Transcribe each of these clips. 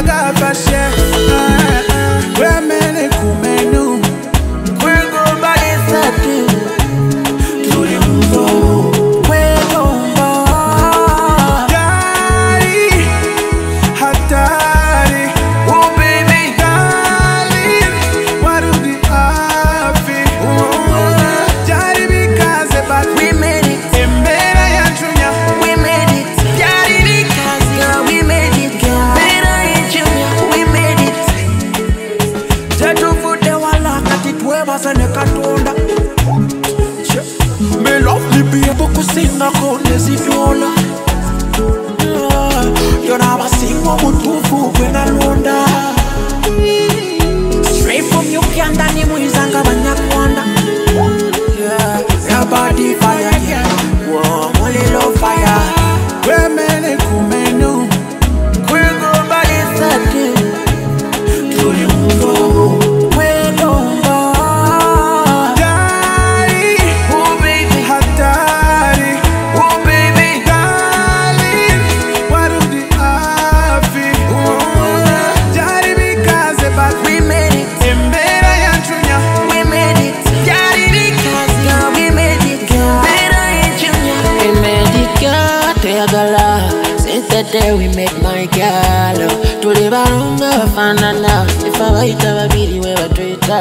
da onda yeah. Me love libia kukusinga konezi vyola Yona basingo mutufu kwenalonda day we make my girl oh. Tuli uh, be the Ifabaita babiri we batwita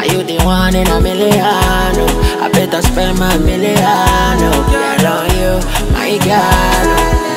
Are you the one in a million? Oh? I better spend my million oh. Girl on you, my girl.